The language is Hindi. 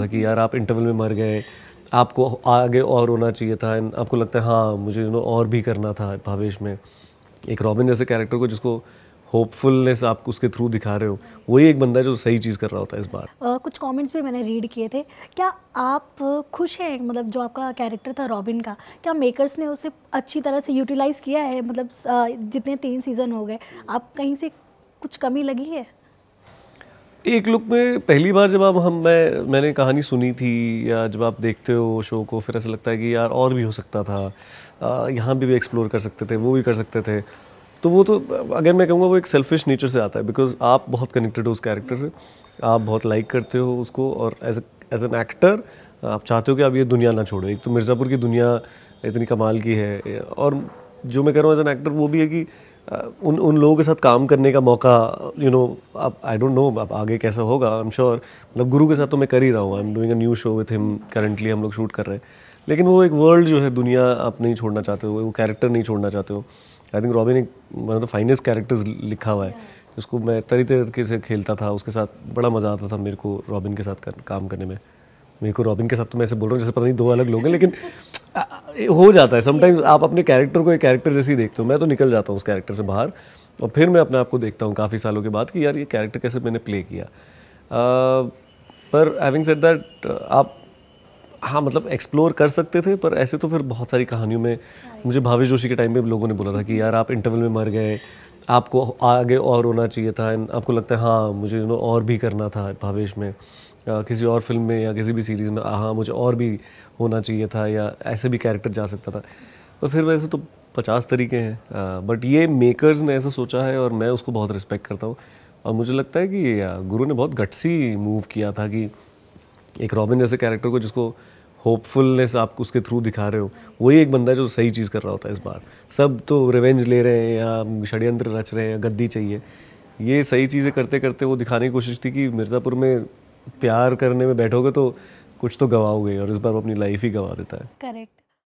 कि यार आप इंटरवल में मर गए आपको आगे और होना चाहिए था and आपको लगता है हाँ मुझे यू नो और भी करना था भावेश में। एक रॉबिन जैसे कैरेक्टर को जिसको होपफुलनेस आप उसके थ्रू दिखा रहे हो वही एक बंदा है जो सही चीज़ कर रहा होता है इस बार। अ, कुछ कमेंट्स भी मैंने रीड किए थे। क्या आप खुश हैं मतलब जो आपका कैरेक्टर था रॉबिन का क्या मेकर्स ने उसे अच्छी तरह से यूटिलाइज किया है? मतलब जितने तीन सीज़न हो गए आप कहीं से कुछ कमी लगी है? एक लुक में पहली बार जब आप हम, मैं, मैंने कहानी सुनी थी या जब आप देखते हो शो को, फिर ऐसा लगता है कि यार और भी हो सकता था। यहाँ भी भी एक्सप्लोर कर सकते थे, वो भी कर सकते थे। तो वो तो अगर मैं कहूँगा वो एक सेल्फिश नेचर से आता है बिकॉज़ आप बहुत कनेक्टेड हो उस कैरेक्टर से। आप बहुत लाइक करते हो उसको और एज एज एन एक्टर आप चाहते हो कि आप ये दुनिया ना छोड़ो। एक तो मिर्ज़ापुर की दुनिया इतनी कमाल की है, और जो मैं कह रहा हूँ एज एन एक्टर वो भी है कि उन उन लोगों के साथ काम करने का मौका यू नो अब आई डोंट नो अब आगे कैसा होगा आई एम श्योर मतलब गुरु के साथ तो मैं कर ही रहा हूँ I am doing a new show with him currently हम लोग शूट कर रहे हैं। लेकिन वो एक वर्ल्ड जो है दुनिया आप नहीं छोड़ना चाहते हो वो कैरेक्टर नहीं छोड़ना चाहते हो। आई थिंक रॉबिन एक one of the finest characters लिखा हुआ है जिसको मैं तरी तरीके से खेलता था उसके साथ बड़ा मज़ा आता था मेरे को रॉबिन के साथ कर, काम करने में। मेरे को रॉबिन के साथ तो मैं ऐसे बोल रहा हूँ जैसे पता नहीं दो अलग लोग हैं लेकिन हो जाता है। समटाइम्स आप अपने कैरेक्टर को एक कैरेक्टर जैसे ही देखते हो। मैं तो निकल जाता हूँ उस कैरेक्टर से बाहर और फिर मैं अपने आप को देखता हूँ काफ़ी सालों के बाद कि यार ये कैरेक्टर कैसे मैंने प्ले किया। पर हैविंग सेड दैट आप हाँ मतलब एक्सप्लोर कर सकते थे पर ऐसे तो फिर बहुत सारी कहानियों में मुझे भावेश जोशी के टाइम में लोगों ने बोला था कि यार आप इंटरवल में मर गए आपको आगे और होना चाहिए था। आपको लगता है हाँ मुझे यू नो और भी करना था भावेश में। किसी और फ़िल्म में या किसी भी सीरीज़ में हाँ मुझे और भी होना चाहिए था या ऐसे भी कैरेक्टर जा सकता था। तो फिर वैसे तो पचास तरीके हैं बट ये मेकर्स ने ऐसा सोचा है और मैं उसको बहुत रिस्पेक्ट करता हूँ। और मुझे लगता है कि गुरु ने बहुत गट्सी मूव किया था कि एक रॉबिन जैसे कैरेक्टर को जिसको होपफुलनेस आप उसके थ्रू दिखा रहे हो, वही एक बंदा है जो सही चीज़ कर रहा होता है इस बार। सब तो रिवेंज ले रहे हैं या षड्यंत्र रच रहे हैं या गद्दी चाहिए। ये सही चीज़ें करते करते वो दिखाने की कोशिश थी कि मिर्ज़ापुर में प्यार करने में बैठोगे तो कुछ तो गवाओगे और इस बार वो अपनी लाइफ ही गवा देता है। करेक्ट